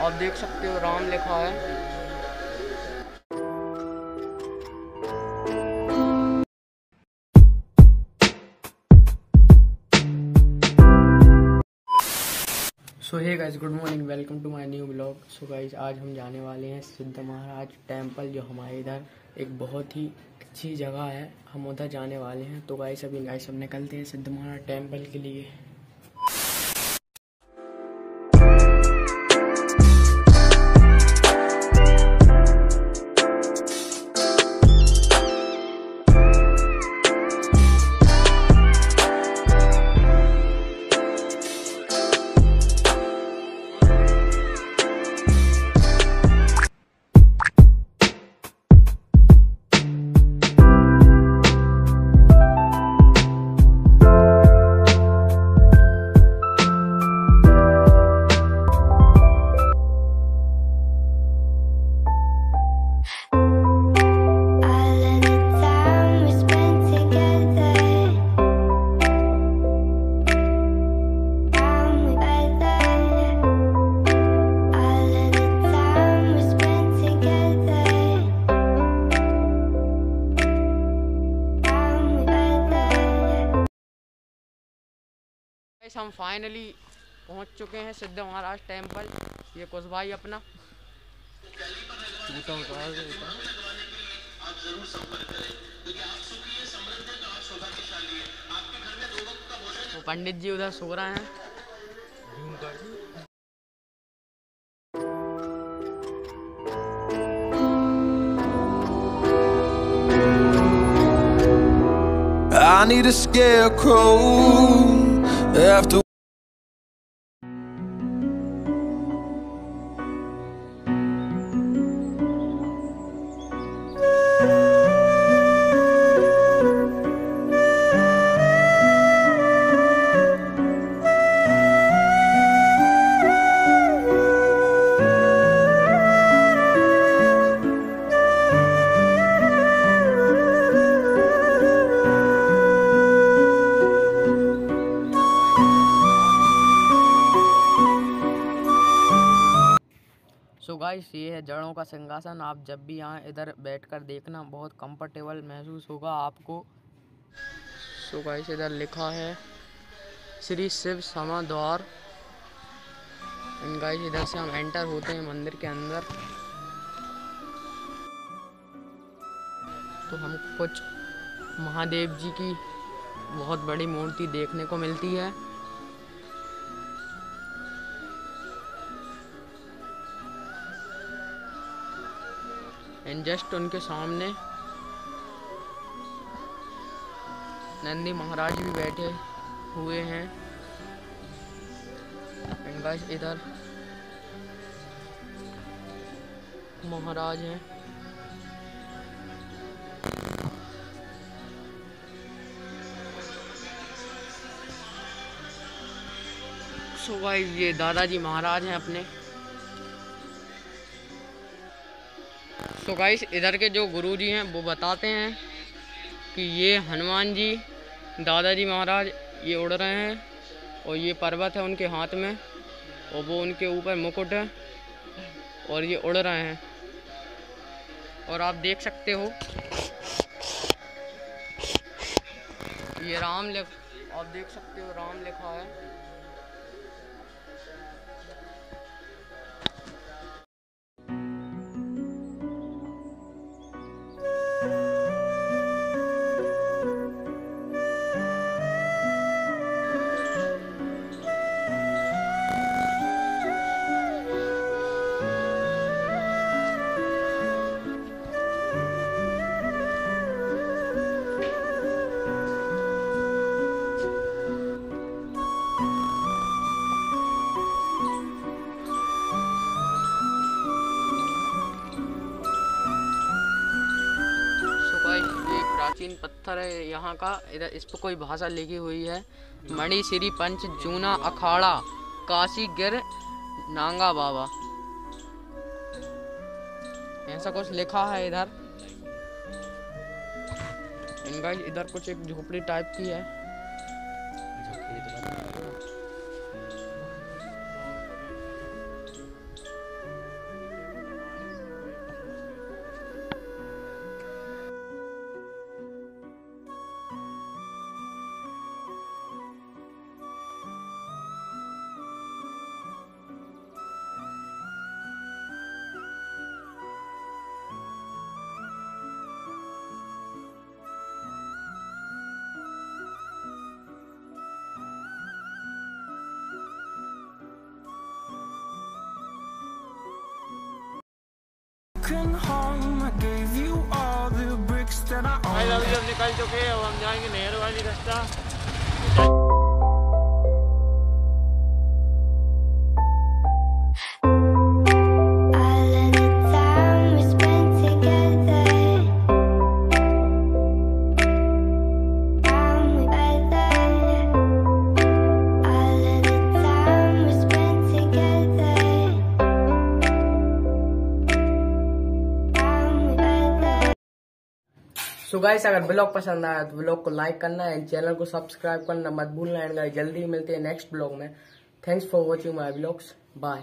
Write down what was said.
आप देख सकते हो, राम लिखा है। So hey guys good morning welcome to my new blog so guys आज हम जाने वाले हैं सिद्ध महाराज टेंपल जो हमारे इधर एक बहुत ही अच्छी जगह है। हम उधर जाने वाले हैं। तो गाइस अभी गाइस सब निकलते हैं सिद्ध महाराज टेंपल के लिए। गाइस हम फाइनली पहुँच चुके हैं सिद्ध महाराज टेंपल ये कुछ भाई अपना। पंडित जी उधर सो रहे हैं। I need a scarecrow after guys ये है जड़ों का सिंहासन। आप जब भी यहाँ इधर बैठकर देखना, बहुत कंफर्टेबल महसूस होगा आपको। सो गाइस इधर लिखा है, श्री शिव समा द्वार गाइस इधर से हम एंटर होते हैं मंदिर के अंदर। तो हम कुछ महादेव जी की बहुत बड़ी मूर्ति देखने को मिलती है। एंड जस्ट उनके सामने नंदी महाराज भी बैठे हुए हैं। एंड गाइस इधर महाराज हैं। सो गाइस ये दादाजी महाराज हैं अपने। तो गाइस इधर के जो गुरुजी हैं, वो बताते हैं कि ये हनुमान जी, दादाजी महाराज ये उड़ रहे हैं और ये पर्वत है उनके हाथ में और वो उनके ऊपर मुकुट है और ये उड़ रहे हैं। और आप देख सकते हो, ये राम लिख आप देख सकते हो राम लिखा है। प्राचीन पत्थर है यहाँ का। इधर इस पर कोई भाषा लिखी हुई है। मणि श्री पंच जूना अखाड़ा, काशी गिर, नांगा बाबा। ऐसा कुछ लिखा है इधर। इनका इधर कुछ एक झोपड़ी टाइप की है। हम निकल चुके हैं अब हम जाएँगे नेहरू वाली रास्ता। सो गाइस अगर ब्लॉग पसंद आया तो ब्लॉग को लाइक करना एंड चैनल को सब्सक्राइब करना मत भूलना एंड गाइस जल्दी मिलते हैं नेक्स्ट ब्लॉग में. Thanks for watching my blogs bye